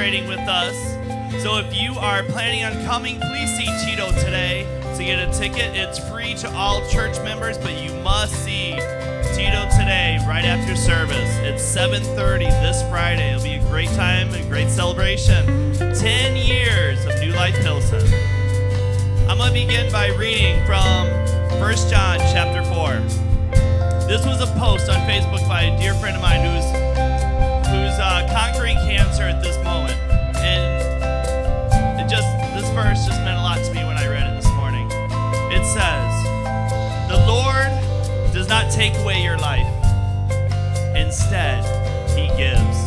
celebrating with us. So if you are planning on coming, please see Tito today. To get a ticket, it's free to all church members, but you must see Tito today right after service. It's 7:30 this Friday. It'll be a great time, a great celebration. 10 years of New Life Pilsen. I'm going to begin by reading from 1 John chapter 4. This was a post on Facebook by a dear friend of mine who's who's uh, conquering cancer at this moment, not take away your life; instead, He gives.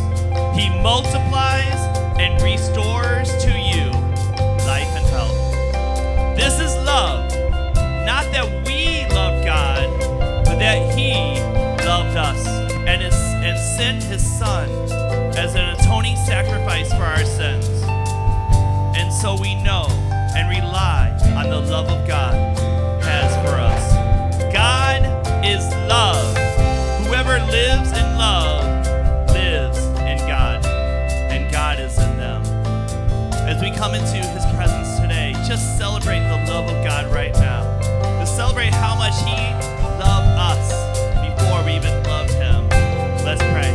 He multiplies and restores to you life and health. This is love, not that we love God." but that he loved us and, is, and sent his son as an atoning sacrifice for our sins. And so we know and rely on the love of God is love. Whoever lives in love lives in God, and God is in them. As we come into his presence today, just celebrate the love of God right now. To celebrate how much he loved us before we even loved him. Let's pray.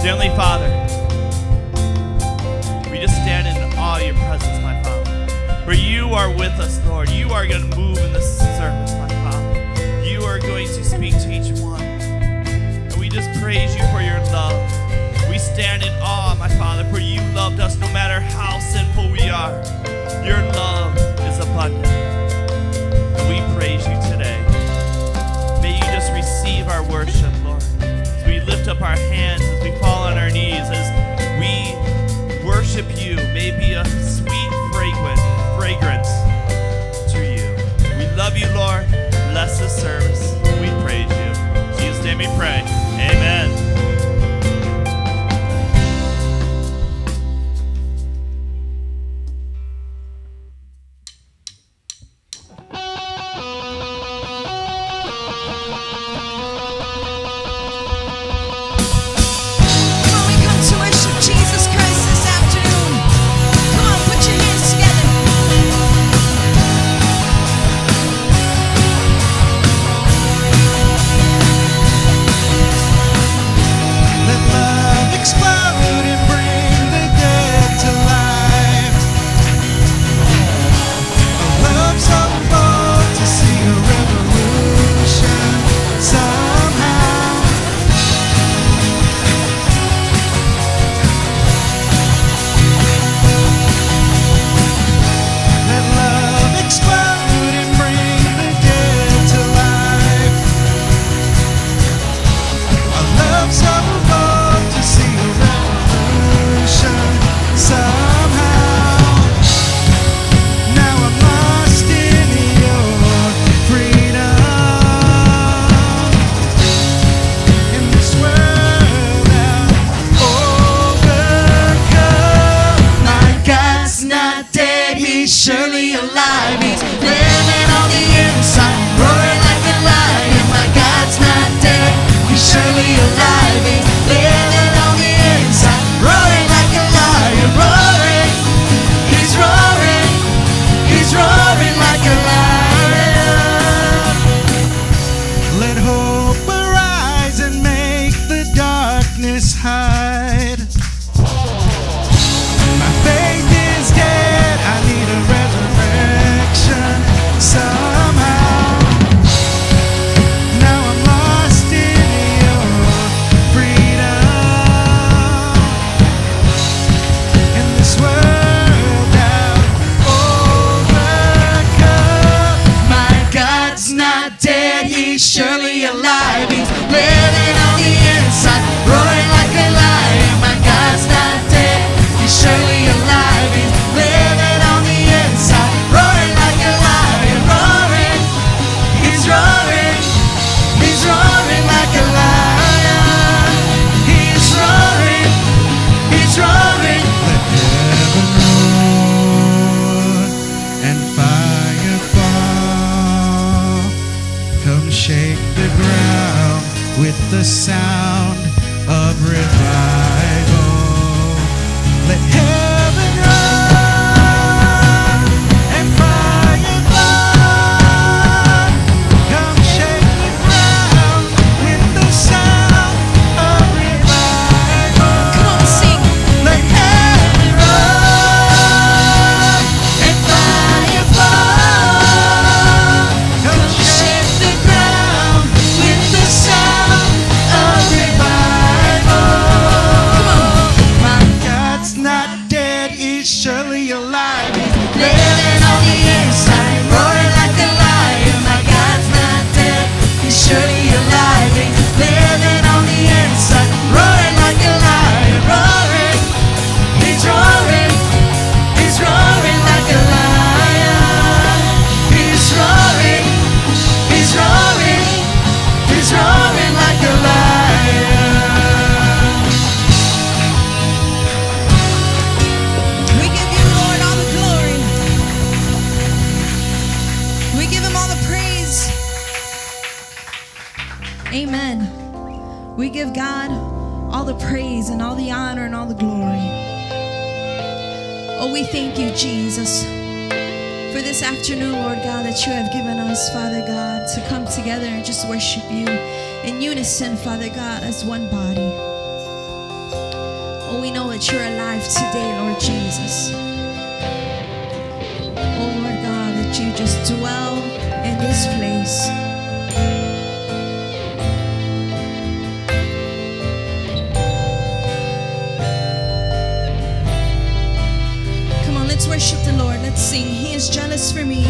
Heavenly Father, we just stand in awe of your presence, my Father. For you are with us, Lord. You are going to move in this service, my are going to speak to each one. And we just praise you for your love. We stand in awe, my Father, for you loved us no matter how sinful we are. Your love is abundant. And we praise you today. May you just receive our worship, Lord. As we lift up our hands, as we fall on our knees, as we worship you, may be a sweet fragrance, fragrance to you. We love you, Lord. This service. We praise you. In Jesus' name we pray. Amen. And Father God, as one body. Oh, we know that you're alive today, Lord Jesus. Oh, Lord God, that you just dwell in this place. Come on, let's worship the Lord. Let's sing. He is jealous for me.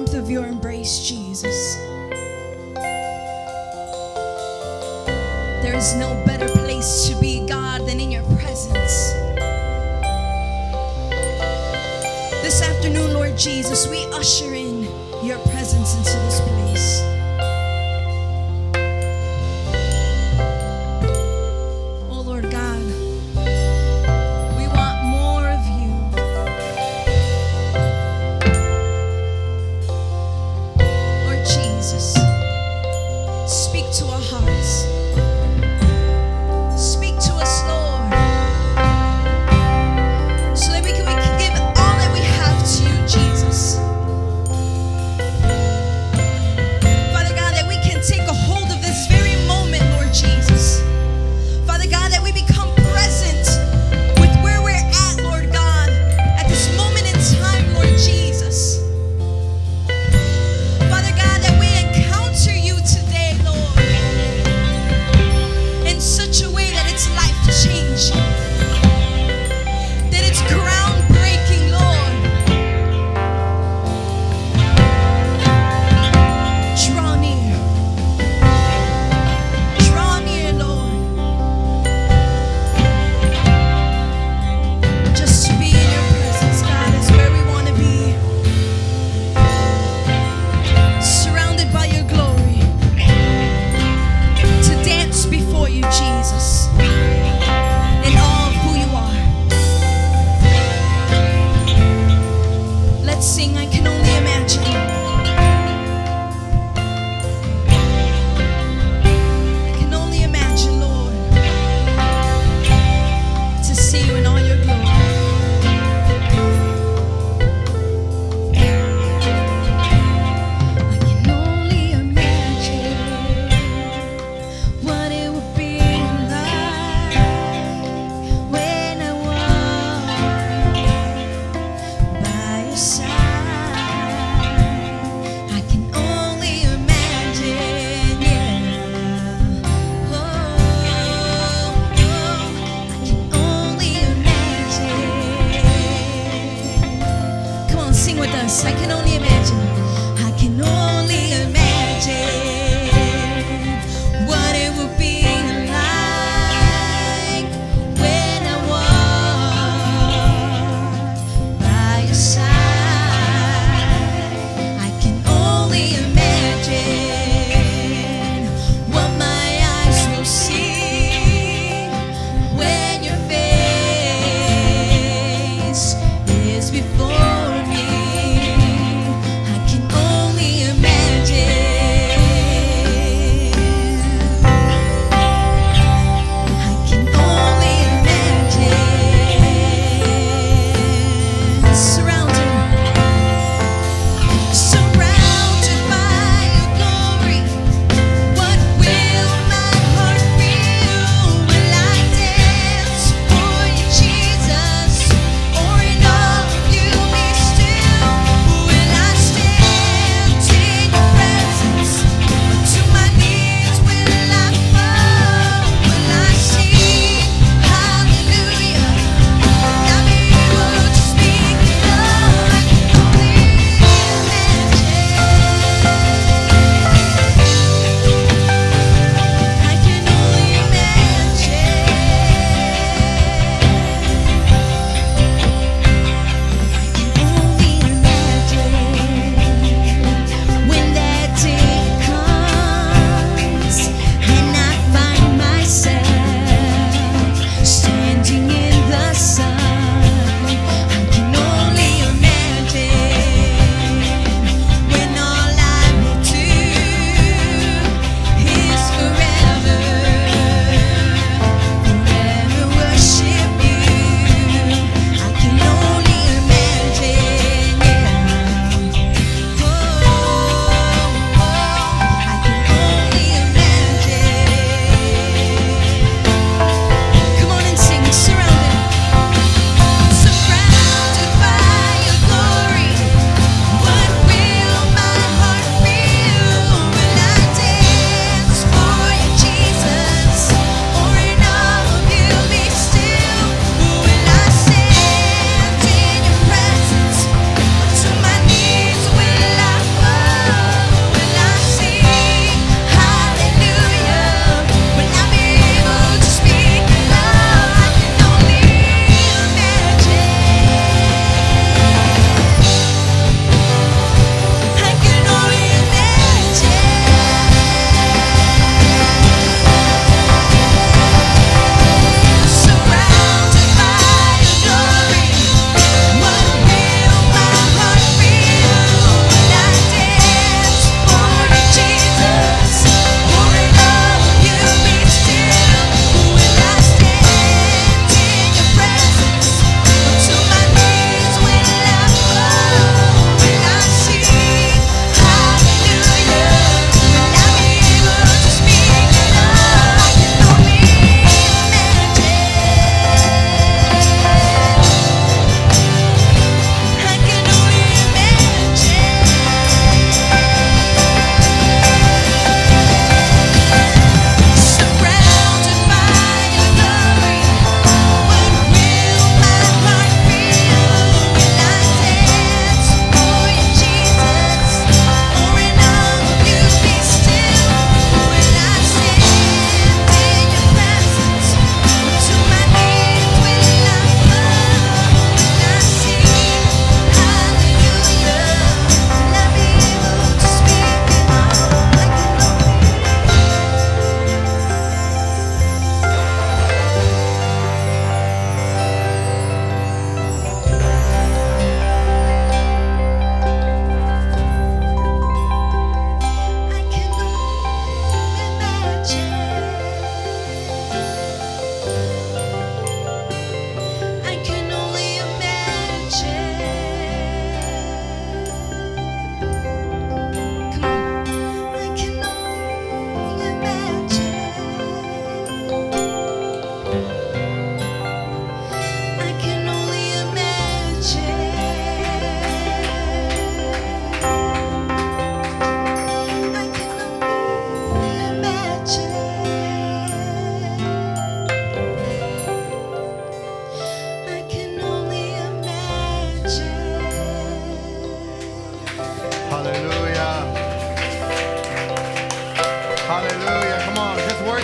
Warmth of your embrace, Jesus. There is no better place to be, God, than in your presence. This afternoon, Lord Jesus, we usher in your presence into this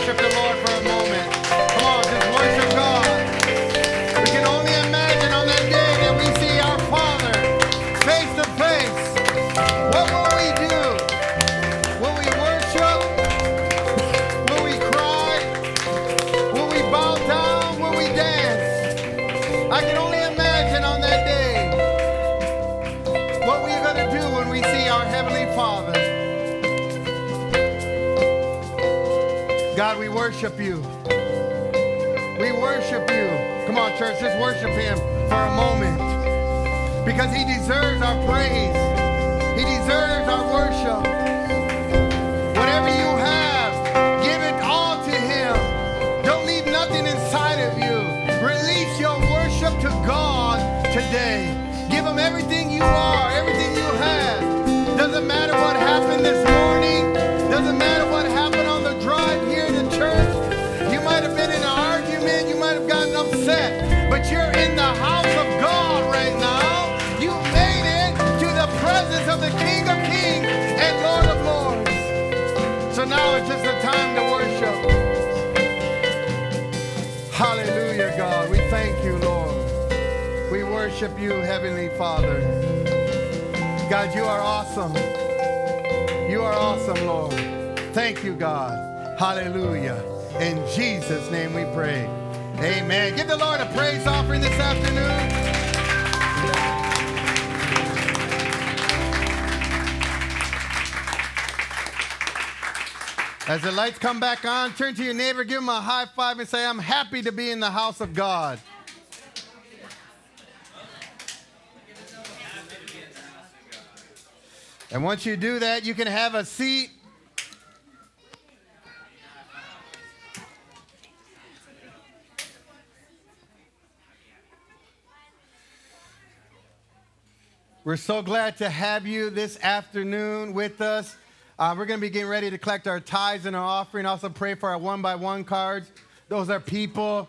worship the Lord for worship you. We worship you. Come on, church, just worship Him for a moment. Because He deserves our praise, He deserves our worship. Worship you, Heavenly Father. God, you are awesome. You are awesome, Lord. Thank you, God. Hallelujah. In Jesus' name we pray. Amen. Give the Lord a praise offering this afternoon. As the lights come back on, turn to your neighbor, give him a high five, and say, I'm happy to be in the house of God. And once you do that, you can have a seat. We're so glad to have you this afternoon with us. Uh, we're going to be getting ready to collect our tithes and our offering. Also, pray for our one by one cards. Those are people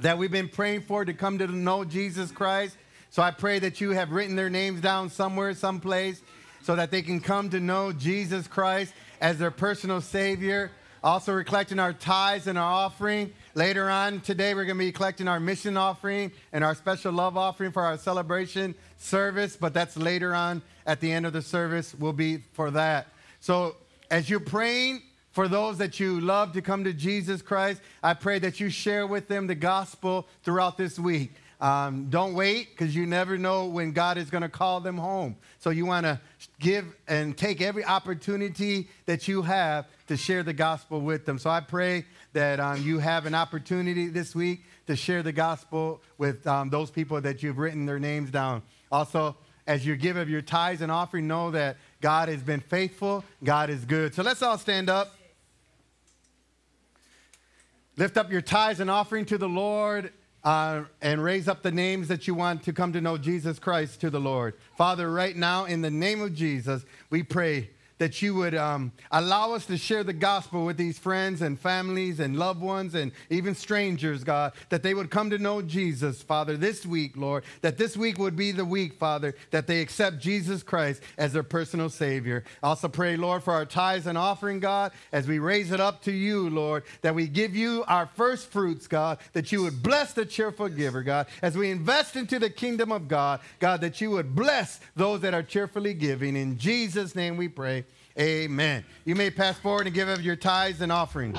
that we've been praying for to come to know Jesus Christ. So I pray that you have written their names down somewhere, someplace, so that they can come to know Jesus Christ as their personal Savior. Also, we're collecting our tithes and our offering. Later on today, we're going to be collecting our mission offering and our special love offering for our celebration service, but that's later on at the end of the service, We'll be for that. So, as you're praying for those that you love to come to Jesus Christ, I pray that you share with them the gospel throughout this week. Um, don't wait because you never know when God is going to call them home. So you want to give and take every opportunity that you have to share the gospel with them. So I pray that um, you have an opportunity this week to share the gospel with um, those people that you've written their names down. Also, as you give of your tithes and offering, know that God has been faithful, God is good. So let's all stand up. Lift up your tithes and offering to the Lord uh, and raise up the names that you want to come to know Jesus Christ to the Lord. Father, right now, in the name of Jesus, we pray that you would um, allow us to share the gospel with these friends and families and loved ones and even strangers, God, that they would come to know Jesus, Father, this week, Lord, that this week would be the week, Father, that they accept Jesus Christ as their personal Savior. I also pray, Lord, for our tithes and offering, God, as we raise it up to you, Lord, that we give you our first fruits, God, that you would bless the cheerful giver, God, as we invest into the kingdom of God, God, that you would bless those that are cheerfully giving. In Jesus' name we pray. Amen. You may pass forward and give of your tithes and offerings.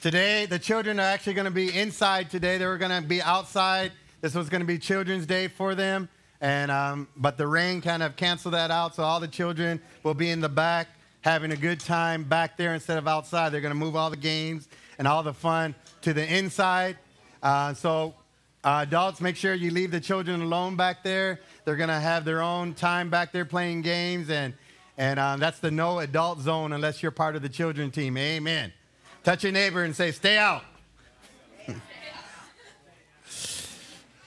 Today, the children are actually going to be inside today. They were going to be outside. This was going to be Children's Day for them. And, um, but the rain kind of canceled that out. So all the children will be in the back having a good time back there instead of outside. They're going to move all the games and all the fun to the inside. Uh, so uh, adults, make sure you leave the children alone back there. They're going to have their own time back there playing games. And, and um, that's the no adult zone unless you're part of the children team. Amen. Touch your neighbor and say, stay out.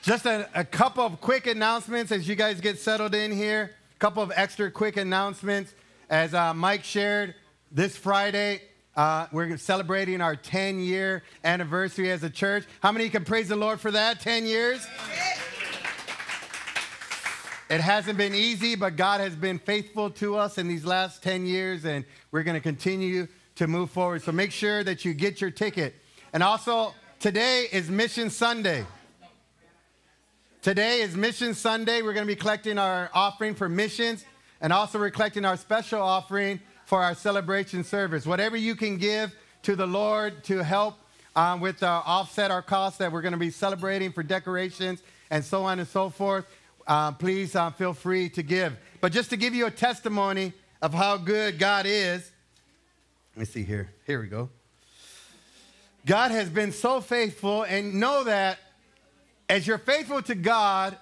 Just a, a, couple of quick announcements as you guys get settled in here. A couple of extra quick announcements. As uh, Mike shared, this Friday, uh, we're celebrating our 10 year anniversary as a church. How many can praise the Lord for that? 10 years? It hasn't been easy, but God has been faithful to us in these last 10 years, and we're going to continue to move forward. So make sure that you get your ticket. And also, today is Mission Sunday. Today is Mission Sunday. We're going to be collecting our offering for missions and also we're collecting our special offering for our celebration service. Whatever you can give to the Lord to help um, with offset our costs that we're going to be celebrating for decorations and so on and so forth, uh, please uh, feel free to give. But just to give you a testimony of how good God is, let me see here. Here we go. God has been so faithful, and know that as you're faithful to God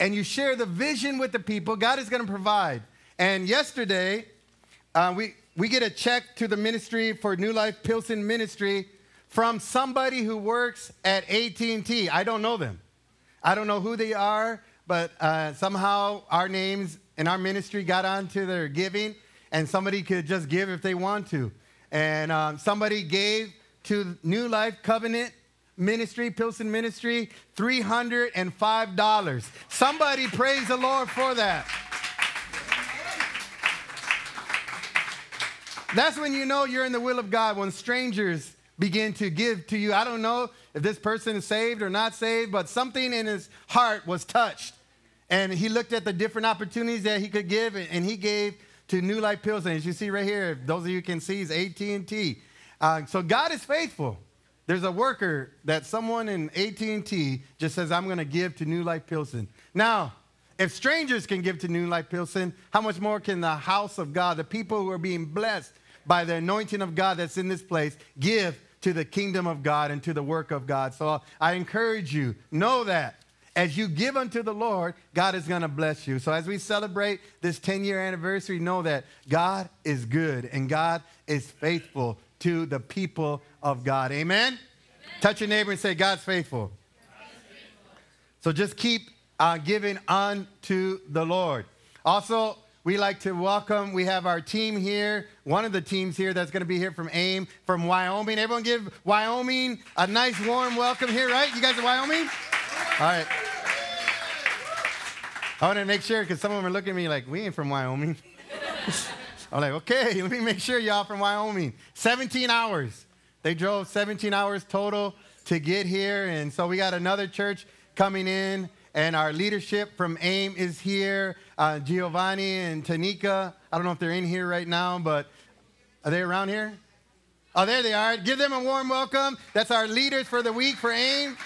and you share the vision with the people, God is going to provide. And yesterday, uh, we, we get a check to the ministry for New Life Pilsen Ministry from somebody who works at AT&T. I don't know them. I don't know who they are, but uh, somehow our names and our ministry got onto their giving, and somebody could just give if they want to. And um, somebody gave to New Life Covenant ministry, Pilsen Ministry, $305. Somebody praise the Lord for that. That's when you know you're in the will of God, when strangers begin to give to you. I don't know if this person is saved or not saved, but something in his heart was touched. And he looked at the different opportunities that he could give, and he gave to New Life Pilsen. As you see right here, those of you can see, is AT&T. Uh, so God is faithful. There's a worker that someone in AT&T just says, I'm going to give to New Life Pilsen. Now, if strangers can give to New Life Pilsen, how much more can the house of God, the people who are being blessed by the anointing of God that's in this place, give to the kingdom of God and to the work of God? So I encourage you, know that. As you give unto the Lord, God is going to bless you. So as we celebrate this 10 year anniversary, know that God is good and God is faithful to the people of God. Amen? Amen. Touch your neighbor and say, God's faithful. So just keep uh, giving unto the Lord. Also, we like to welcome, we have our team here, one of the teams here that's going to be here from AIM, from Wyoming. Everyone give Wyoming a nice warm welcome here, right? You guys are Wyoming? All right. I want to make sure because some of them are looking at me like, we ain't from Wyoming. I'm like, okay, let me make sure y'all from Wyoming. 17 hours. They drove 17 hours total to get here. And so we got another church coming in, and our leadership from AIM is here. Uh, Giovanni and Tanika. I don't know if they're in here right now, but are they around here? Oh, there they are. Give them a warm welcome. That's our leaders for the week for AIM.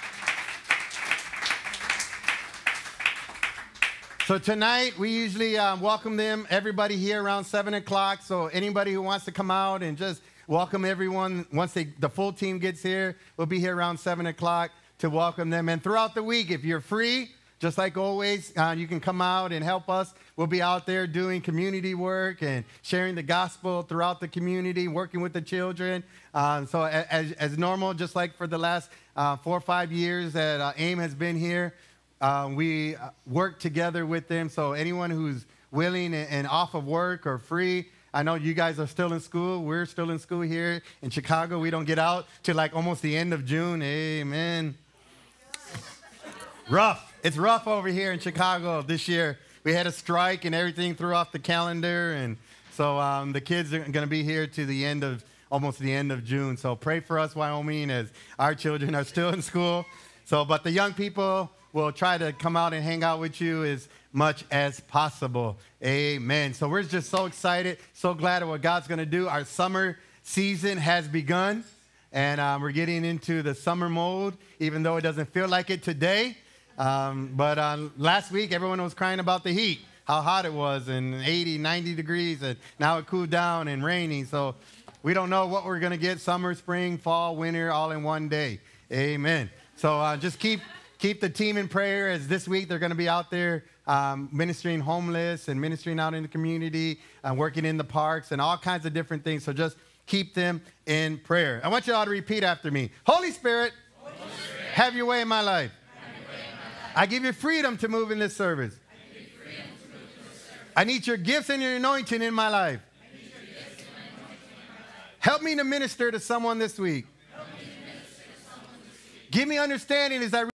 So tonight we usually um, welcome them, everybody here around seven o'clock. So anybody who wants to come out and just welcome everyone once they, the full team gets here, we'll be here around seven o'clock to welcome them. And throughout the week, if you're free, just like always, uh, you can come out and help us. We'll be out there doing community work and sharing the gospel throughout the community, working with the children. Uh, so as, as, normal, just like for the last uh, four or five years that uh, AIM has been here, uh, we uh, work together with them. So anyone who's willing and off of work or free, I know you guys are still in school. We're still in school here in Chicago. We don't get out till like almost the end of June. Amen. rough. It's rough over here in Chicago this year. We had a strike and everything threw off the calendar. And so um, the kids are going to be here to the end of almost the end of June. So pray for us, Wyoming, as our children are still in school. So, but the young people, will try to come out and hang out with you as much as possible. Amen. So we're just so excited, so glad of what God's going to do. Our summer season has begun. and um, we're getting into the summer mode, even though it doesn't feel like it today. Um, but uh, last week, everyone was crying about the heat, how hot it was, and 80, 90 degrees, and now it cooled down and raining. So we don't know what we're going to get summer, spring, fall, winter, all in one day. Amen. So uh, just keep, keep the team in prayer as this week they're going to be out there um, ministering homeless and ministering out in the community and working in the parks and all kinds of different things. So just keep them in prayer. I want you all to repeat after me Holy Spirit, Holy Spirit have your way in my life. I give you freedom to move in this service. I need your gifts and your anointing in my life. Help me to minister to someone this week. Give me understanding as I